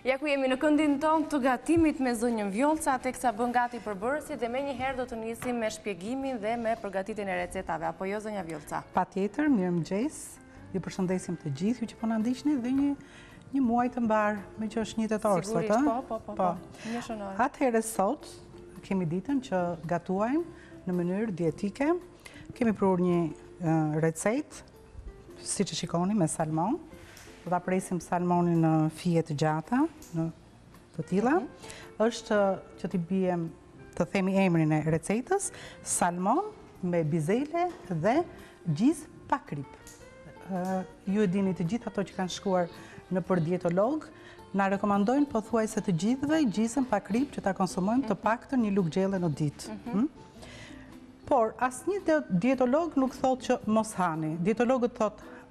Ja ku jemi në këndin tonë të gatimit me zonjën Vjollca, teksa bën gati përbërësit dhe menjëherë do të nisim me shpjegimin dhe me përgatitjen e recetave, apo jo zonja Vjollca? Patjetër, mirëmëngjes, ju përshëndesim të gjithë ju që po na ndiqni dhe një muaj të mbarë, meqë është një tetor sot, Sigurisht, po, po, po, po, një shënoj. Atëherë sot kemi ditën që gatuajmë në mënyrë dietike. Kemi prurë një recetë Siç e shikoni, me salmon, do ta presim salmonin në fije të gjata, të tilla. Është që t'i biem të themi emrin e recetës, salmon me bizele dhe gjizë pa krip. Ju e dini të gjithë ato që kanë shkuar nëpër dietologë, na rekomandojnë pothuajse të gjithëve gjizën pa krip që ta konsumojmë të paktën një lugë gjelle në ditë. Mhm. Hm? Por, asnjë dietolog nuk thotë që mos hani. Dietologët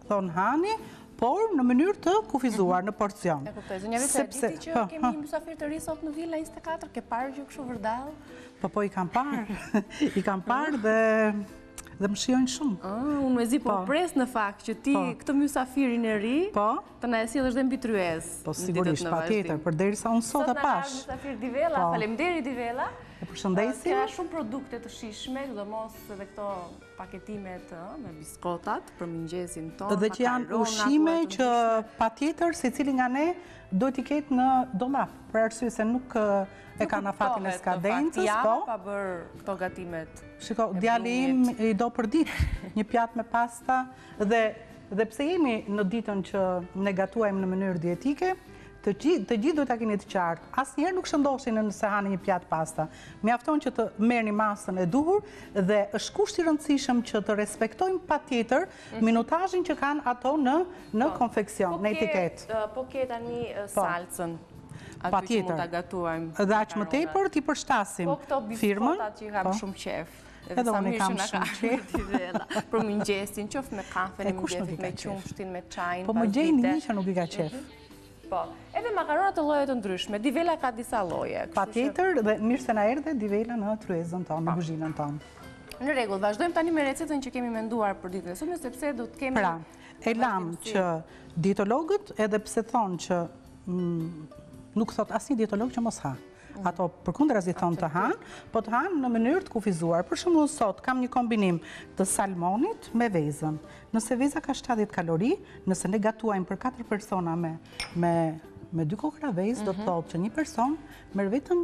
thonë hani, por në mënyrë të kufizuar, mhm. në porcion. E kuptoj, zonja Vjollca, e di ti që kemi një mysafir të ri sot në Vila 24, ke parë gjë kështu vërdallë? Po, po, i kam parë, i kam parë dhe më shijojnë shumë. Ah, unë mezi po, po pres në fakt që ti po. këtë mysafirin e ri, po. Të na e sjellësh dhe mbi tryezë. Po sigurisht, patjetër, përderisa unë sot e pashë. Sot na ka Divella, po. faleminderit Divella. E përshëndesim. Ka shumë produkte të shijshme, sidomos edhe këto paketimet me biskotat për mëngjesin tonë. Dhe që janë ushqime që patjetër secili nga ne duhet t'i ketë në dolap, për arsye se nuk e kanë afatin e skadencës, po. Pa bërë këto gatimet. Shiko, djali im i do përditë një pjatë me pasta dhe Dhe pse jemi në ditën që ne gatuajmë në mënyrë dietike, të gjithë duhet ta keni të qartë. Asnjëherë nuk shëndosheni nëse hani një pjatë pasta. Mjafton që të merrni masën e duhur dhe është kusht i rëndësishëm që të respektojmë patjetër mhm. minutazhin që kanë ato në po. konfeksion, në etiketë. Po ke tani po. salcën. Patjetër, dhe aq më tepër t'i përshtasim firmën. Po këto biskotat që i kam shumë qejf. Edhe unë i kam shumë qejf. Për mëngjesin, qoftë me kafe, me qumështin, me çajin, po pasdite. Po më gjej një që nuk i ka qejf. Mhm. Po, edhe makarona të llojeve të ndryshme, Divella ka disa lloje. Patjetër dhe mirë se na erdhe Divella në tryezën tonë, në kuzhinën tonë. Në rregull, vazhdojmë tani me recetën që kemi menduar për ditën e sotme sepse do të kemi Pra, e lamë që dietologët edhe pse thonë që mm, nuk thotë asnjë dietolog që mos ha. Ato përkundrazi thonë të hanë, po të hanë në mënyrë të kufizuar. Për shembull unë sot kam një kombinim të salmonit me vezën. Nëse veza ka 70 kalori, nëse ne gatuajmë për 4 persona me me dy kokrra vezë, do të mhm. thotë që një person merr vetëm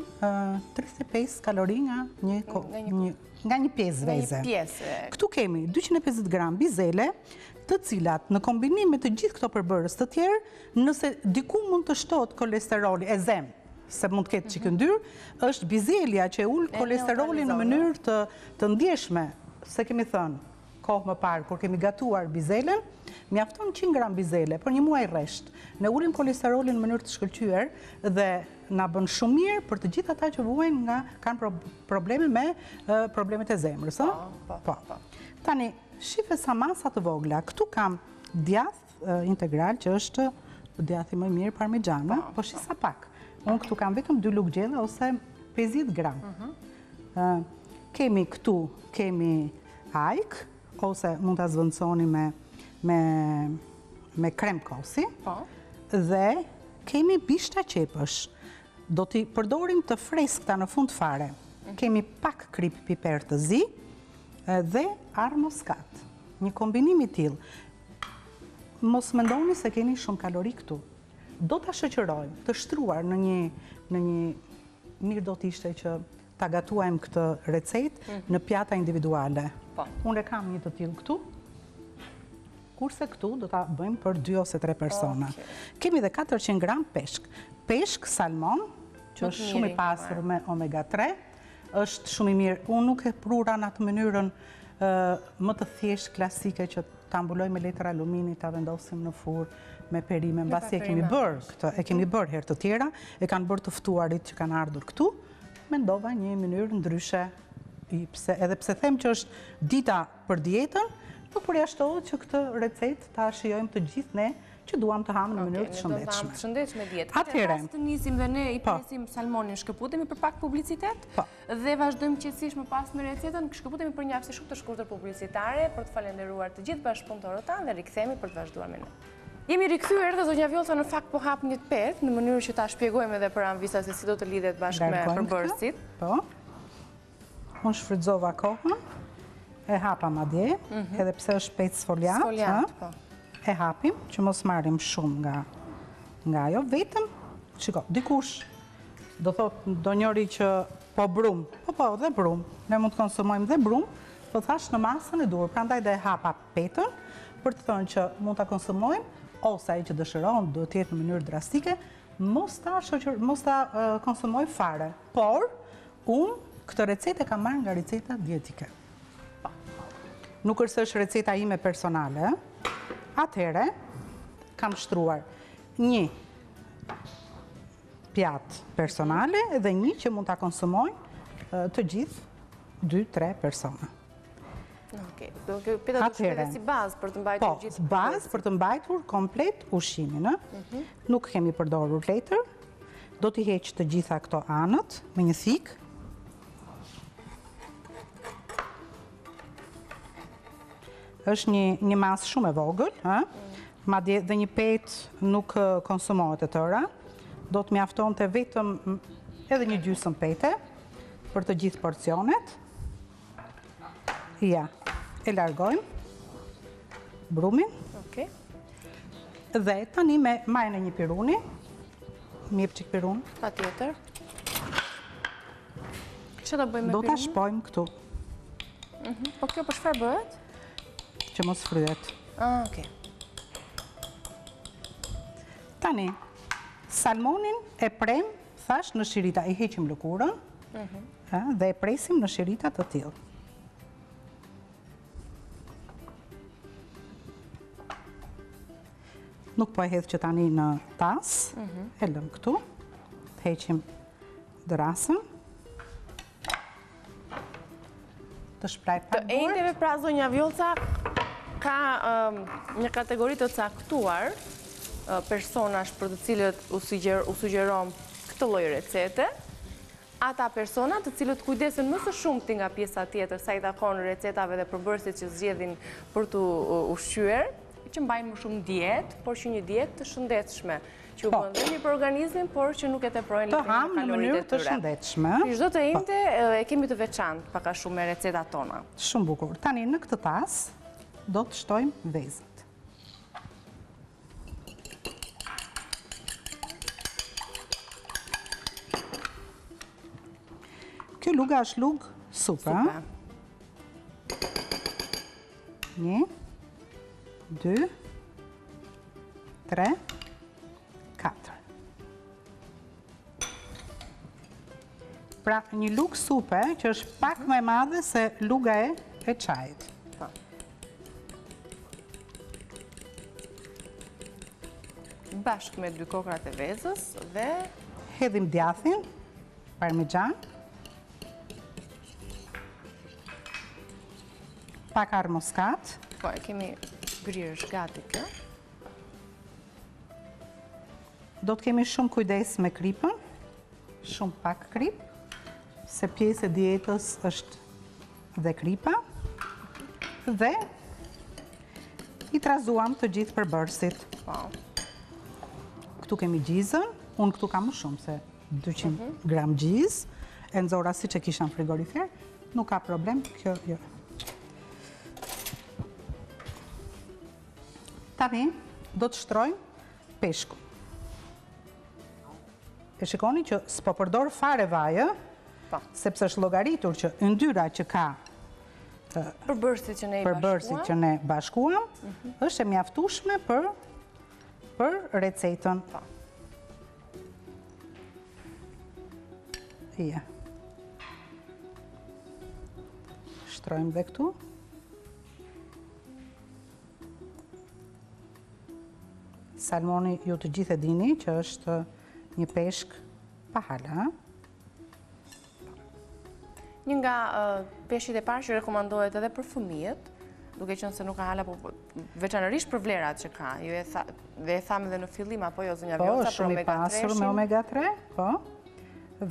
35 kalori nga një kokrra. Nga një pjesë veze. Këtu kemi 250 gram bizele, të cilat në kombinim me të gjithë këto përbërës të tjerë, nëse diku mund të shtohet kolesteroli e zëmë, se mund të ketë çik yndyrë, është bizelja që e ul kolesterolin në mënyrë të ndjeshme, se kemi thënë, kohë më parë, kur kemi gatuar bizelen, mjafton 100 gram bizele, për një muaj rresht, ne ulim kolesterolin në mënyrë të shkëlqyer, dhe na bën shumë mirë për të gjithë ata që vuajnë nga kanë probleme me problemet e zemrës. Po, po, po, po. Tani, shife sa masa të vogla, këtu kam djath, integral që është djathi më i mirë parmigiano, po, po shih sa pak. Unë këtu kam vetëm dy lugë gjelle ose 50 gram. Mhm. Kemi këtu, kemi ajkë, ose mund ta zëvendësoni me, me, me krem kosi, po. dhe kemi bishta qepësh. Do t'i përdorim të freskëta në fund fare. Mhm. Kemi pak kripë, piper të zi dhe arrëmyshk. Një kombinim i tillë. Mos mendoni se keni shumë kalori këtu. Do ta shoqërojmë të shtruar në një në një mirë do të ishte që ta gatuajmë këtë recetë mhm. në pjata individuale. Po. Unë e kam një të tillë këtu. Kurse këtu do ta bëjmë për 2 ose 3 persona. Kemi dhe 400 gram peshk. Peshk salmon, që është shumë i pasur me omega 3. Është shumë i mirë. Unë nuk e prura në atë mënyrën më të thjeshtë klasike që ta mbulojmë me letër alumini, ta vendosim në furrë me perime, mbasi e kemi bërë këtë, e kemi bërë herë të tjera, e kanë bërë të ftuarit që kanë ardhur këtu, mendova një mënyrë ndryshe, edhe pse them që është dita Për dietën, nuk përjashtohet që këtë recetë ta shijojmë të gjithë ne që duam të hamë në mënyrë të shëndetshme. Të shëndetshme dietë. Atëherë, pas të nisim dhe ne i po. presim salmonin, shkëputemi për pak publicitet po. dhe vazhdojmë qetësisht më pas me recetën. Shkëputemi për një hapësirë shumë të shkurtër publicitare për të falenderuar të gjithë bashkëpunëtorët tanë dhe rikthehemi për të vazhduar me ne. Jemi rikthyer dhe zonja Vjosa në fakt po hap një petë në mënyrë që ta shpjegojmë edhe për amvisat se si do të lidhet bashkë me përbërësit. Po. Unë shfrytëzova kohën, e hapa madje, mhm. edhe pse është petë sfoliat, po. e hapim, që mos marrim shumë nga, nga ajo, vetëm, shiko, dikush, do thotë, ndonjëri që po brum, po po, dhe brum, ne mund të konsumojmë dhe brum, po thashë në masën e duhur, prandaj dhe e hapa petën, për të thënë që mund ta konsumojmë, ose ai që dëshiron, do të jetë në mënyrë drastike, mos ta, mos ta konsumojë fare. Por, unë këtë recetë e kam marrë nga receta dietike. Nuk është është receta ime personale, atëhere kam shtruar një pjatë personale dhe një që mund ta konsumojnë të gjithë 2-3 persona. Okej, do kjo pita të shërbejë si bazë për të mbajtur po, gjithë... Po, bazë për të mbajtur komplet ushqimin, mhm. nuk kemi përdorur letër, do t'i heq të gjitha këto anët me një thikë, është një, një masë shumë e vogël, ha? madje, dhe një petë nuk konsumohet e tëra, do të mjaftonte vetëm edhe një gjysëm pete për të gjithë porcionet. Ja, e largojmë brumin. Okej. Dhe tani me majën e një piruni, më jep çik pirunin. Patjetër. Çfarë do bëjmë me pirunin? Do ta shpojmë këtu. Mhm. Po kjo për çfarë bëhet? Që mos fryhet. Ah, okay. Tani, salmonin e prem Thashë në shirita i heqim lëkurën mhm. dhe e presim në shirita të tillë. Nuk po e hedh që tani në tas, mhm. e lëmë këtu, të heqim dërasën. Të shpëlaj pak duart. Të enjteve pra zonja Vjollca ka një kategori të caktuar personash për të cilët u sugjeron këtë lloj recete. Ata persona të cilët kujdesen më së shumti nga pjesa tjetër sa i takon recetave dhe përbërësit që zgjedhin për t'u ushqyer, që mbajnë më shumë dietë, por që një dietë të shëndetshme. që po. bën mirë për organizmin, por që nuk e teprojnë të hamë në mënyrë të shëndetshme. Që çdo të enjte po. e kemi të veçantë pak a shumë me recetat tona. Shumë bukur. Tani në këtë tas do të shtojmë vezët. Kjo luga është lugë supe. Supe. Një, dy, tre, katër. Pra, një lugë supe që është pak më e madhe se luga e e çajit. Po. Bashkë me dy kokrat e vezës dhe... Hedhim djathin, parmixhan. Pak arrëmoskat. Po, e kemi grirë, është gati kjo. Do të kemi shumë kujdes me kripën, shumë pak kripë, se pjesë e dietës është dhe kripa, dhe i trazuam të gjithë përbërësit. Po. Këtu kemi gjizën, unë këtu kam më shumë se 200 gram gjizë, e nxora siç e kisha në frigorifer, nuk ka problem, kjo jo. Tani, do të shtrojmë peshkun. E shikoni që s'po përdor fare vaj, po. sepse është llogaritur që yndyra që ka përbërësit që ne bashkuam, mhm. është e mjaftueshme për Për recetën. Po. Ja. Shtrojmë dhe këtu. Salmoni ju të gjithë e dini që është një peshk pa hala. Një nga peshqit e parë që rekomandohet edhe për fëmijët, duke qenë se nuk ka hala, po, veçanërisht për vlerat që ka, ju e thatë, dhe e thamë dhe në fillim, apo jo, zonja, po, Vjolta, për omega 3. Po, shumë i pasur me omega 3, po,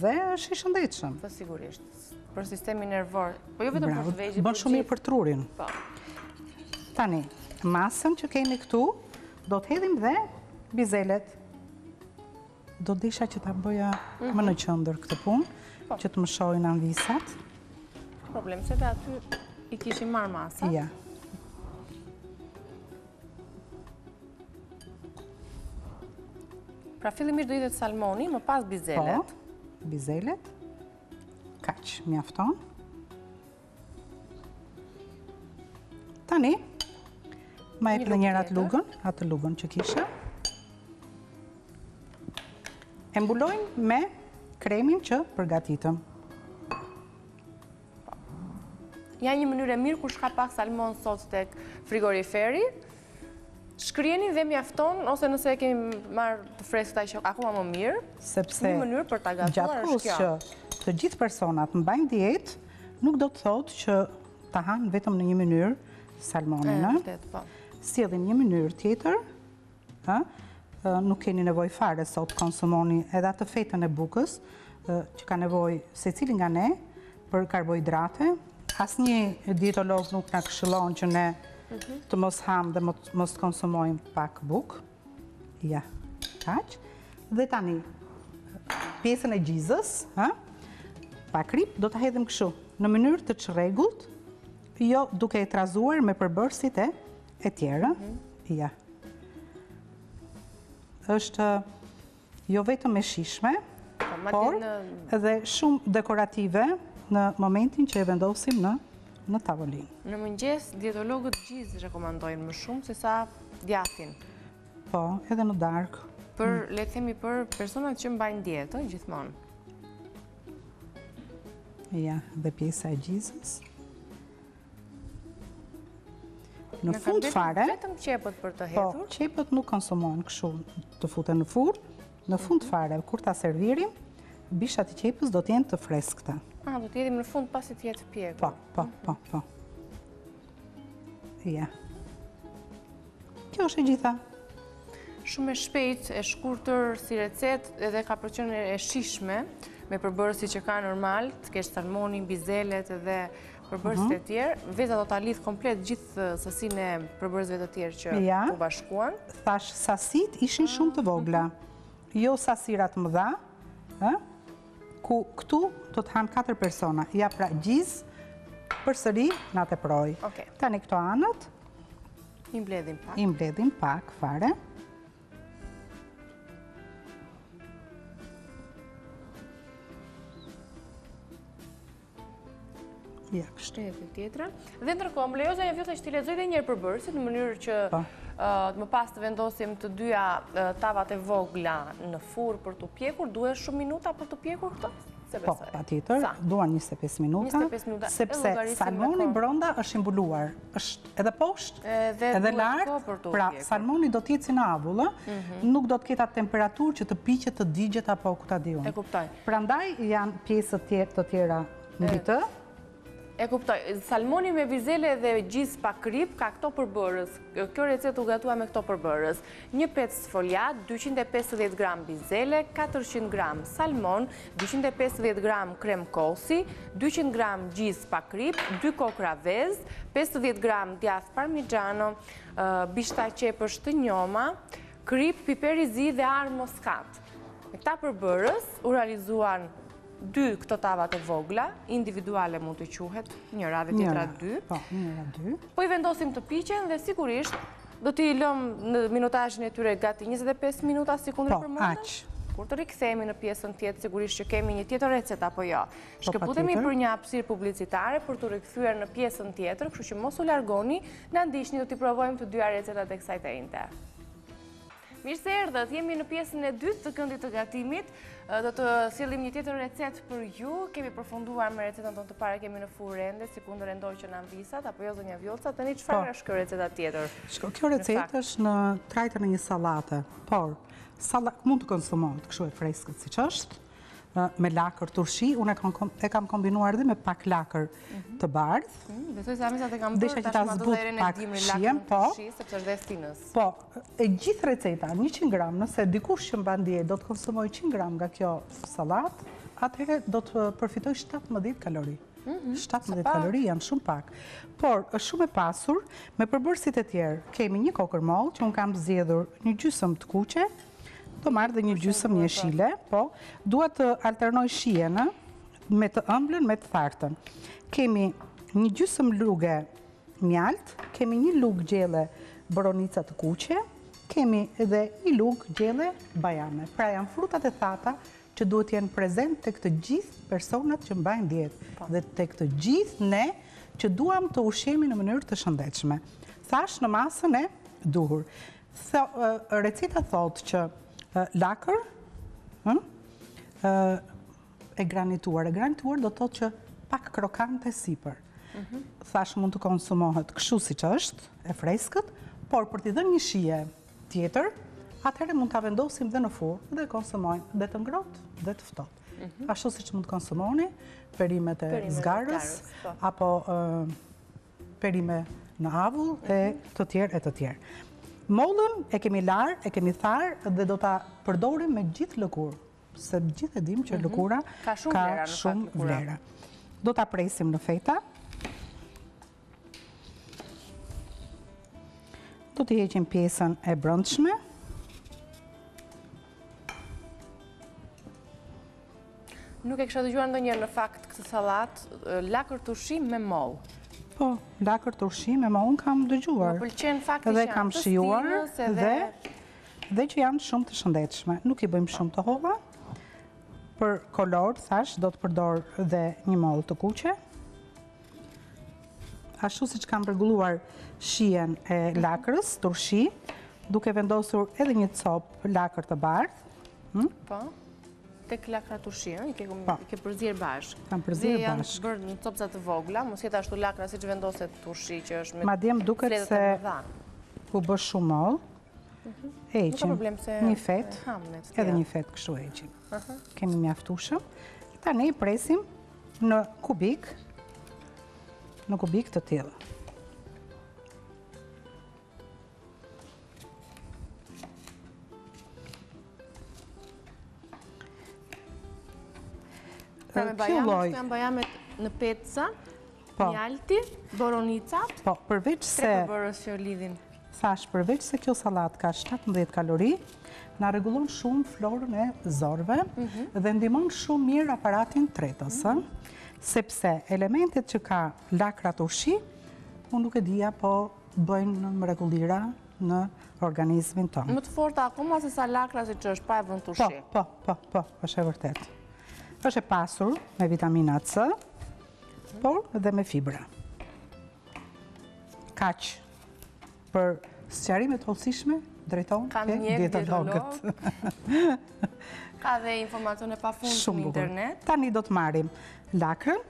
dhe është i shëndetshëm. Po, sigurisht, për sistemin nervor, po jo vetëm për të vegjlit, bën shumë mirë për trurin. Po. Tani, masën që kemi këtu, do të hedhim dhe bizelet. Do desha që ta bëja më në qendër këtë punë, po. që të më shohin amvisat. Problem, se dhe aty i kishim marrë masat. Ja. Pra fillimisht do hidhet salmoni, më pas bizelet. Po, bizelet. Kaq, mjafton. Tani, ma jep një herë atë lugën, atë lugën që kisha. E mbulojmë me kremin që përgatitëm. Ja një mënyrë e mirë kush ka pak salmon sot te frigoriferi, Shkrijeni dhe mjafton ose nëse e keni marrë të freskëta që akoma më mirë, sepse një mënyrë për ta gatuar është kjo. Që të gjithë personat mbajnë dietë, nuk do të thotë që ta hanë vetëm në një mënyrë salmonin, ëh. Po. Sjellim një mënyrë tjetër, ëh. Nuk keni nevojë fare sot konsumoni edhe atë fetën e bukës që ka nevojë secili nga ne, Për karbohidrate, asnjë dietolog nuk na këshillon që ne të mos hamë dhe mos të konsumojmë pak bukë. Ja, kaq. Dhe tani, pjesën e gjizës, pa krip, do ta hedhim kështu, në mënyrë të çrregullt, jo duke e trazuar me përbërësit e tjera. Mhm. Ja. Është Jo vetëm e shijshme, por edhe shumë dekorative në momentin që e vendosim në në tavolinë. Në mëngjes, dietologët gjizë rekomandojnë më shumë se sa djathin. Po, edhe në darkë. Për, mm. le themi, për personat që mbajnë dietë, gjithmonë. Ja, dhe pjesa e gjizës. Në fund fare... Vetëm qepët për të po, hedhur? Po, qepët nuk konsumohen kështu të futen në furrë. Në fund mhm. fare, kur ta servirim, bishtat e qepës do t'jenë të freskëta. A, do t'i hedhim në fund pasi të jetë pjekur. Po, po, mhm. po, po. Ja. Kjo është e gjitha. Shumë e shpejt, e shkurtër si recetë edhe ka për të qenë e shijshme me përbërësit që ka normal, të kesh salmoni, bizelet edhe përbërësit e tjerë, veza do ta lidhë komplet gjithë sasinë e përbërësve të tjerë që u bashkuan. Thashë, sasitë ishin shumë të vogla, jo sasira të mëdha, ku këtu do të hanë 4 persona, ja pra gjizë, përsëri na teproi. Tani këto anët, i mbledhim pak, i mbledhim pak, fare. Ja, kështu. E tjetra. Dhe ndërkohë, më lejo zonja Vjota që t'i lexoj edhe një herë përbërësit në mënyrë që po. më pas të vendosim të dyja tavat e vogla në furrë për t'u pjekur, duhen shumë minuta për t'u pjekur këto? Po, patjetër, duan 25 minuta, sepse salmoni brenda është i mbuluar, është edhe poshtë, edhe lart, pra salmoni do të jetë si në avull, mhm. nuk do të ketë atë temperaturë që të piqet të digjet apo ku ta di unë. E kuptoj. Prandaj janë pjesët tjerë të tjera mbi të. E kuptoj, salmoni me bizele dhe gjizë pa kripë ka këto përbërës. Kjo recetë u gatua me këto përbërës. Një petë sfoliat, 250 gram bizele, 400 gram salmon, dyqind e pesëdhjetë gram krem kosi, dyqind gram gjizë pa kripë, dy kokrra vezë, pesëdhjetë gram djathë parmigiano, bishta qepësh të njoma, kripë, piper i zi dhe arrë moskat. Me këta përbërës u realizuan dy këto tava të vogla, individuale mund të quhet, njëra dhe tjetra dy. Po, njëra dy. Po i vendosim të piqen dhe sigurisht Do t'i lëmë në minutazhin e tyre gati 25 minuta sikundër po përmendët? Po, aq. Kur të rikthehemi në pjesën tjetër, sigurisht që kemi një tjetër recetë apo jo. Po, shkëputemi për një hapësirë publicitare për t'u rikthyer në pjesën tjetër, kështu që mos u largoni, na ndiqni, do t'i provojmë të dyja recetat e kësaj të enjte. Mirë se erdhët, jemi në pjesën e dytë të këndit të gatimit, do të sjellim një tjetër recetë për ju, kemi përfunduar me recetën tonë të parë, kemi në furrë ende, sikundër mendoj që dhe amvisat, apo jo zonja Vjollca, tani çfarë, po, është kjo receta tjetër? Shiko, kjo recetë është në trajtën e një sallate, por mund të konsumohet kështu e freskët siç është, me lakër turshi, unë e kam kombinuar dhe me pak lakër të bardhë. Mm, besoj se amvisat e kanë bërë tashmë zahirenë e dimrit lakrën, po, turshi, sepse është dhe stinës. Po, e gjithë receta, 100 gram, nëse dikush që mban dietë, do të konsumojë 100 gram nga kjo sallatë, atëherë do të përfitojë 17 kalori. 17 mhm, kalori janë shumë pak. Por, është shumë e pasur, me përbërësit e tjerë, kemi një kokërr mollë, që unë kam zgjedhur një gjysëm të kuqe, Do marr dhe një gjysëm jeshile, po, dua të alternoj shijen me të ëmblën, me të thartën. Kemi një gjysëm luge mjaltë, kemi një lugë gjelle boronica të kuqe, kemi edhe një lugë gjelle bajame. Pra janë frutat e thata që duhet të jenë prezent tek të gjithë personat që mbajnë dietë, po, dhe tek të gjithë ne që duam të ushqehemi në mënyrë të shëndetshme. Thashë në masën e duhur. Receta thotë që lakër hm, e granituar. E granituar do të thotë që pak krokante sipër. Mhm. Thashë mund të konsumohet kështu siç është, e freskët, por për t'i dhënë një shije tjetër, atëherë mund ta vendosim dhe në furrë dhe e konsumojmë dhe të ngrohtë dhe të ftohtë. Mhm. Ashtu siç mund të konsumoni, perimet e zgarës,, po. apo perime në avull e të tjerë e të tjerë. Mollën e kemi larë, e kemi tharë dhe do ta përdorim me gjithë lëkurë, se gjithë e dimë që mhm. lëkura ka shumë vlera. Do ta presim në feta, do t'i heqim pjesën e brendshme, Nuk e kisha dëgjuar ndonjëherë në fakt këtë sallatë, lakër turshi me mollë. Po, lakër turshi me mollë kam dëgjuar. Më pëlqen fakti që janë të stinës edhe dhe që janë shumë të shëndetshme. Nuk i bëjmë shumë të holla. Për kolor, thashë, do të përdor dhe një mollë të kuqe. Ashtu siç kam rregulluar shijen e lakrës turshi, duke vendosur edhe një copë lakër të bardhë. Hm? Po. Tek lakra turshi, i ke po. përzierë bashkë. Kam përzierë bashkë. Dhe janë bërë në copëza të vogla, mos jetë ashtu lakra siç vendoset turshi që është me fletët e mëdha. Madje më duket se u bë shumë mollë. Mhm. Heqim një fetë, edhe një fetë kështu heqim. Kemi mjaftueshëm. Tani i presim në kubikë, në kubikë të tillë. Pra me bajame, që janë bajamet në petëza, po. mjalti, boronica, po, përveçse... Tre përbërës që lidhin. Thashë, përveçse kjo sallatë ka 17 kalori, na rregullon shumë florën e zorrëve mhm. dhe ndihmon shumë mirë aparatin tretës, mhm. sepse elementet që ka lakra turshi, unë nuk e dija, po bëjnë mrekullira në organizmin tonë. Më të forta akoma sesa lakra siç është pa e vënë turshi. Po, po, po, po, është e vërtetë, është e pasur me vitamina C, por dhe me fibra. Kaq, për sqarime të hollësishme, drejtohuni te dietologët. Ka dhe informacione pafund në internet. Tani do të marrim lakrën,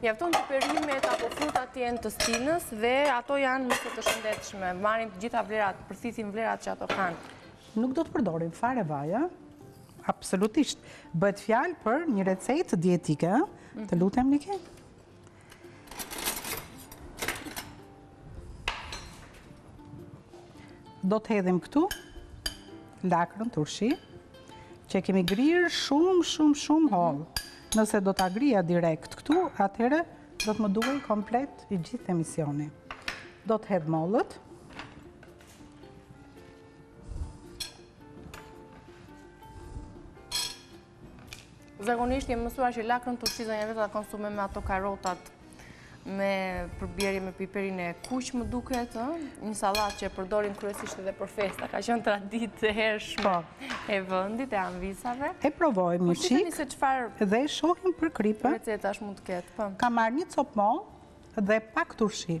Mjafton që perimet apo frutat të jenë të stinës dhe ato janë më se të shëndetshme. Marrim të gjitha vlerat, përthithim vlerat që ato kanë. Nuk do të përdorim fare vaj, absolutisht. Bëhet fjalë për një recetë dietike, të mhm. lutem Niki. Do të hedhim këtu lakrën turshi. që e kemi grirë shumë, shumë, shumë hollë. Nëse do ta grija direkt këtu, atëherë do të më duhej komplet i gjithë emisioni. Do të hedh mollët. Zakonisht jemi mësuar që lakrën turshi zonjat vetë ta konsumojmë me ato karotat me përbërje me piperin e kuq më duket një sallatë që e përdorin kryesisht edhe për festa ka qenë traditë e hershme po. e vendit e amvisave e provojmë po një çikë dhe e shohim për kripë receta mund të ketë po. ka marrë një copë mollë dhe pak turshi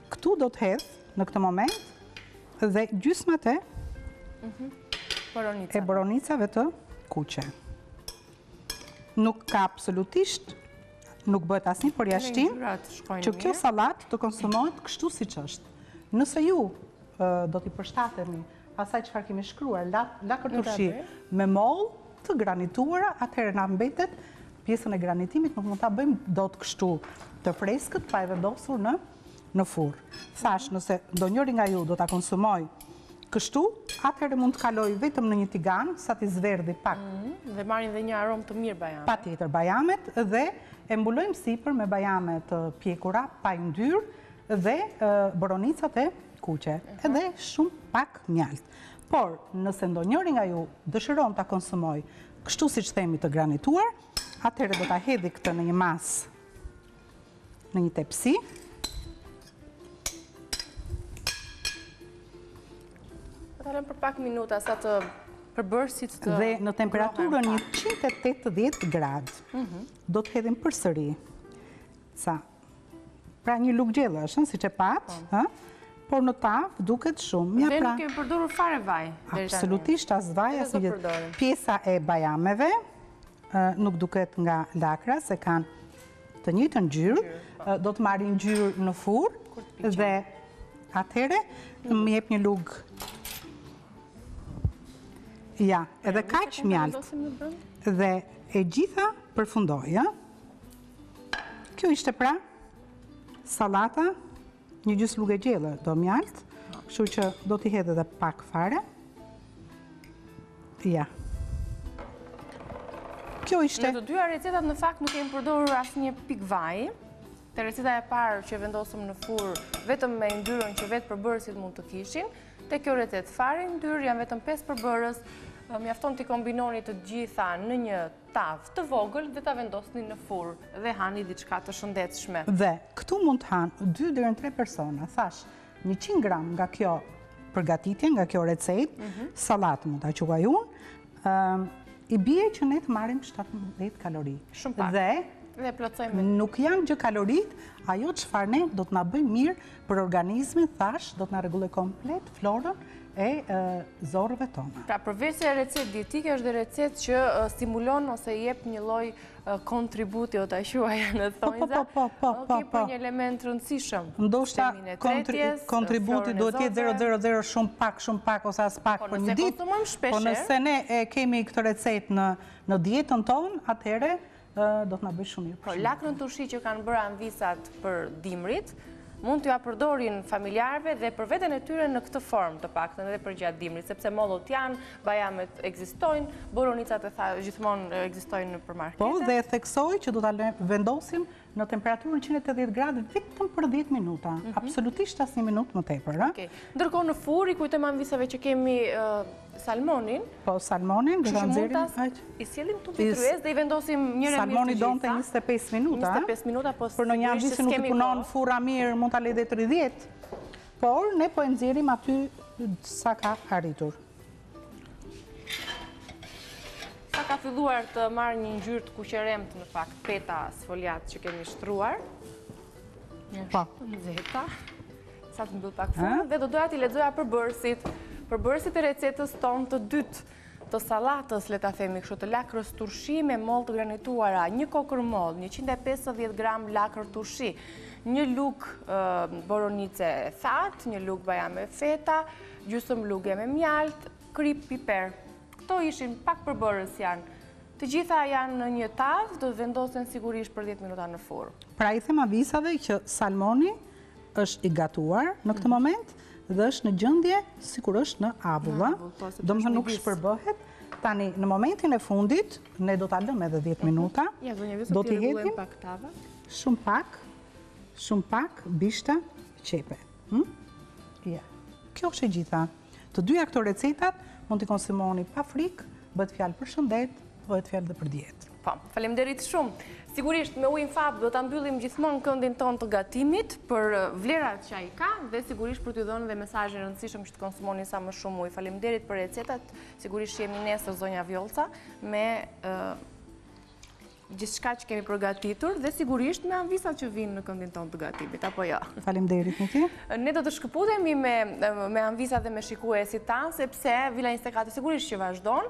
Këtu do të hedhë në këtë moment dhe gjysmat e mhm. e boronicave të kuqe. Nuk ka absolutisht nuk bëhet asnjë përjashtim që kjo sallatë të konsumohet kështu siç është. Nëse ju do t'i përshtateni Asaj çfarë kemi shkruar, lakër turshi me mollë të granituara, atëherë na mbetet pjesën e granitimit, nuk mund ta bëjmë dot kështu të freskët pa e vendosur në furrë. Thashë, nëse ndonjëri nga ju do ta konsumojë kështu, atëherë mund të kalojë vetëm në një tigan, sa t'i zverdhë pak. Mhm, dhe marrin dhe një aromë të mirë bajamet. Patjetër, bajamet dhe e mbulojmë sipër me bajame të pjekura, pa yndyrë dhe boronicat e kuqe, edhe shumë pak mjaltë. Por, nëse ndonjëri nga ju dëshiron ta konsumojë kështu siç themi të granituar, atëherë do ta hedhë këtë në një masë, në një tepsi. Do ta lëmë për pak minuta sa të përbërësit të dhe në temperaturën 180 gradë. Mhm. Do të hedhim përsëri sa Pra një lugë gjelle është, siç e patë, po. por në tavë duket shumë. Dhe pra- nuk kemi përdorur fare vaj. Absolutisht, as vaj, asnjë pjesa e bajameve, nuk duket nga lakra, se kanë të njëjtën ngjyrë, po. do të marrin ngjyrë në furrë, dhe atëhere, më jep një lugë. Ja, edhe kaq mjaltë. Dhe e gjitha përfundoi, Kjo ishte pra sallata, një gjys luge gjelle do mjaltë, kështu që do t'i hedh edhe pak fare. Ja. Kjo ishte... Në të dyja recetat në fakt nuk kemi përdorur asnjë pikë vaj, te receta e parë që e vendosëm në furrë, vetëm me yndyrën që vetë përbërësit mund të kishin, te kjo recetë fare yndyrë, janë vetëm 5 përbërës, mjafton t'i kombinoni të gjitha në një tavë të vogël dhe ta vendosni në furrë dhe hani diçka të shëndetshme. Dhe, këtu mund të hanë dy deri në tre persona, thashë, njëqind gram nga kjo përgatitje, nga kjo recetë, mhm. sallatë mund ta quaj unë, i bie që ne të marrim 17 kalori. Shumë pak. Dhe, nuk janë gjë kaloritë, ajo çfarë ne do të na bëjë mirë Për organizmin, thashë, do të na rregullojë komplet florën e zorrëve tona. Pra, përveç se recetë dietike, është dhe recetë që stimulon ose jep një lloj kontributi, do ta thuash në po, po, thonjza, po, po, po, po, po. një element i rëndësishëm. Ndoshta kontributi do të jetë 000 shumë pak, shumë pak, ose aspak po, për një ditë. Po nëse ne kemi këtë recetë në dietën tonë, atëhere do të na bëjë shumë mirë. Po, lakrën turshi që kanë bërë amvisat për dimrit, mund t'jua përdorin familjarëve dhe për veten e tyre në këtë formë të paktën edhe përgjatë dimrit, sepse mollët janë, bajamet ekzistojnë, boronicat e thara gjithmonë ekzistojnë nëpër markete. Po, dhe theksoj që do ta vendosim në temperaturën 180 gradë vetëm për 10 minuta, mhm. absolutisht asnjë minutë më tepër. Ndërkohë në furrë, i kujtojmë amvisave që kemi Salmonin? Po, salmonin, dhe ta nxjerrim atë. I sjellim te tryeza dhe i vendosim njëre mirë të gjitha. Salmoni donte 25 minuta. 25 minuta, po së të një ishtë se s'kemi kohë. Punon furra mirë, mund ta lë dhe 30. Por, ne po e nxjerrim aty sa ka arritur. Sa ka filluar të marrë një ngjyrë të kuqërremtë në fakt, peta sfoliat që kemi shtruar. Një po. shumë e nxehtë. Sa ta mbyll pak furrën dhe do doja t'i lexoja përbërësit, përbërësit e recetës tonë të dytë të salatës, le ta themi kështu, të lakrës turshi me mollë të granituara, një kokërr mollë, 150 gram lakrë turshi, një lugë boronicë e thatë, një lugë bajame feta, gjysmë luge me mjaltë, kripë, piper. Këto ishin pak përbërës janë. Të gjitha janë në një tavë, do të vendosen sigurisht për 10 minuta në furrë. Pra i them amvisave që salmoni është i gatuar në këtë mhm. moment dhe është në gjendje sikur është në avull, po, domethënë nuk shpërbëhet. Tani, në momentin e fundit, ne do ta lëmë edhe 10 minuta, do t'i hedhim shumë pak, shumë pak bishta qepe. Hm? Ja, kjo është e gjitha. Të dyja këto recetat mund t'i konsumoni pa frikë, bëhet fjalë për shëndet, bëhet fjalë dhe për dietë. Po, faleminderit shumë. Sigurisht, me ujin Fab do ta mbyllim gjithmonë këndin tonë të gatimit për vlerat që ai ka dhe sigurisht për t'ju dhënë dhe mesazhin e rëndësishëm që të konsumoni sa më shumë ujë. Faleminderit për recetat, sigurisht që jemi nesër zonja Vjollca me gjithçka që kemi përgatitur dhe sigurisht me amvisat që vijnë në këndin tonë të gatimit, apo jo? Faleminderit, Niki. Ne do të shkëputemi me amvisat dhe me shikuesit tanë, sepse Vila 24 sigurisht që vazhdon,